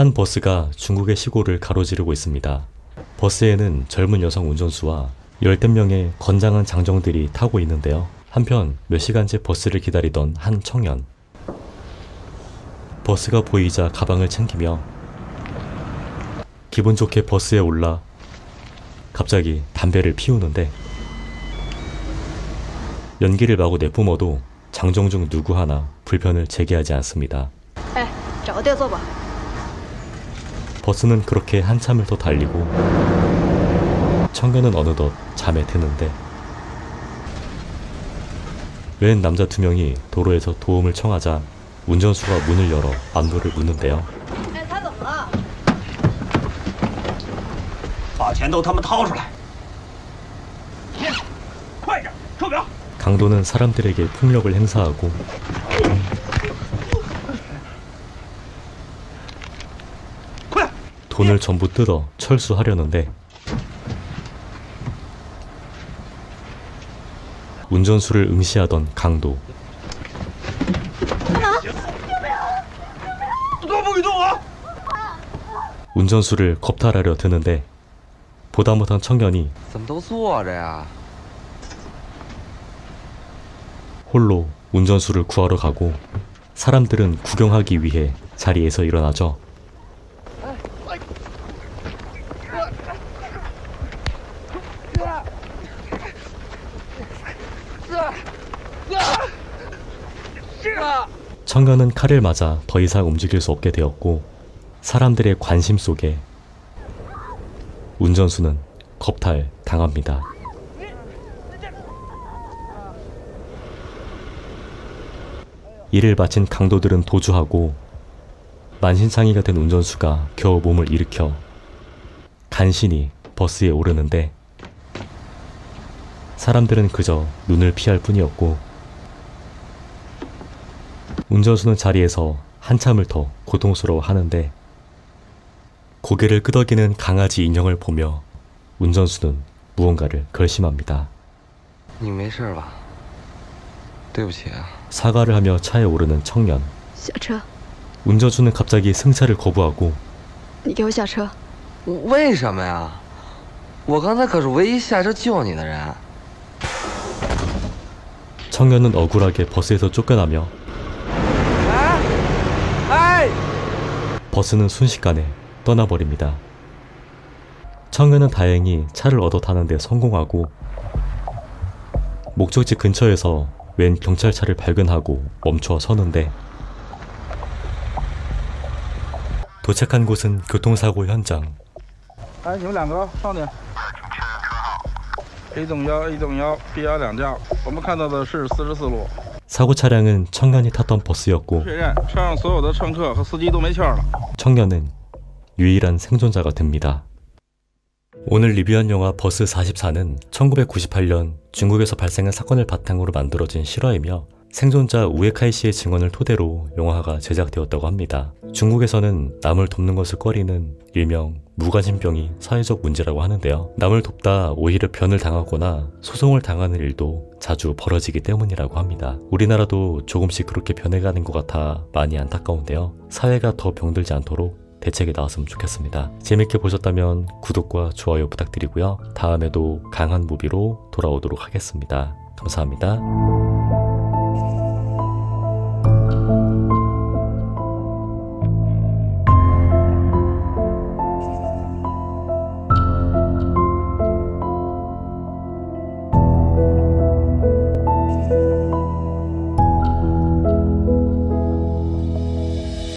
한 버스가 중국의 시골을 가로지르고 있습니다. 버스에는 젊은 여성 운전수와 열댓 명의 건장한 장정들이 타고 있는데요. 한편 몇 시간째 버스를 기다리던 한 청년. 버스가 보이자 가방을 챙기며 기분 좋게 버스에 올라 갑자기 담배를 피우는데 연기를 마구 내뿜어도 장정 중 누구 하나 불편을 제기하지 않습니다. 에이, 버스는 그렇게 한참을 더 달리고 청년은 어느덧 잠에 드는데 웬 남자 두 명이 도로에서 도움을 청하자 운전수가 문을 열어 안부를 묻는데요. 哎，他怎么了？把钱都他妈掏出来！快点，手表！ 강도는 사람들에게 폭력을 행사하고 돈을 전부 뜯어 철수하려는데 운전수를 응시하던 강도. 운전수를 겁탈하려 드는데 보다 못한 청년이 홀로 운전수를 구하러 가고 사람들은 구경하기 위해 자리에서 일어나죠. 청년은 칼을 맞아 더 이상 움직일 수 없게 되었고 사람들의 관심 속에 운전수는 겁탈 당합니다. 일을 마친 강도들은 도주하고 만신창이가 된 운전수가 겨우 몸을 일으켜 간신히 버스에 오르는데 사람들은 그저 눈을 피할 뿐이었고 운전수는 자리에서 한참을 더 고통스러워 하는데 고개를 끄덕이는 강아지 인형을 보며 운전수는 무언가를 결심합니다. 사과를 하며 차에 오르는 청년. 운전수는 갑자기 승차를 거부하고 청년은 억울하게 버스에서 쫓겨나며 버스는 순식간에 떠나버립니다. 청년은 다행히 차를 얻어 타는데 성공하고 목적지 근처에서 웬 경찰차를 발견하고 멈춰 서는데 도착한 곳은 교통사고 현장. 사고 차량은 청년이 탔던 버스였고 청년은 유일한 생존자가 됩니다. 오늘 리뷰한 영화 버스 44는 1998년 중국에서 발생한 사건을 바탕으로 만들어진 실화이며 생존자 우에카이 씨의 증언을 토대로 영화가 제작되었다고 합니다. 중국에서는 남을 돕는 것을 꺼리는 일명 무관심병이 사회적 문제라고 하는데요. 남을 돕다 오히려 변을 당하거나 소송을 당하는 일도 자주 벌어지기 때문이라고 합니다. 우리나라도 조금씩 그렇게 변해가는 것 같아 많이 안타까운데요. 사회가 더 병들지 않도록 대책이 나왔으면 좋겠습니다. 재밌게 보셨다면 구독과 좋아요 부탁드리고요. 다음에도 강한 무비로 돌아오도록 하겠습니다. 감사합니다.